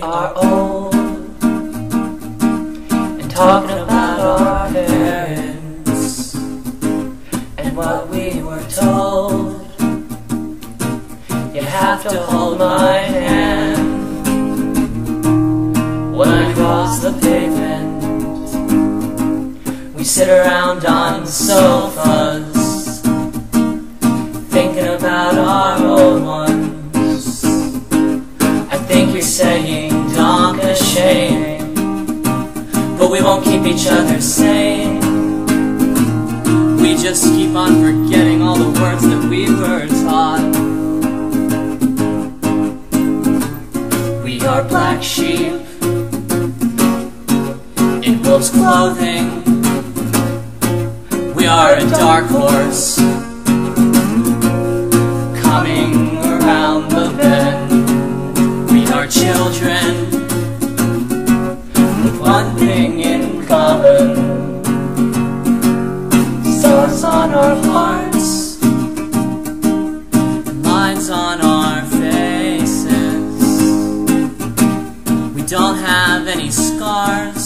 are old and talking about our parents and what we were told. You have to hold my hand when I cross the pavement. We sit around on sofas thinking about our saying be ashamed, but we won't keep each other sane. We just keep on forgetting all the words that we were taught. We are black sheep in wolf's clothing. We are a dark horse in common. Stars on our hearts, lines on our faces. We don't have any scars.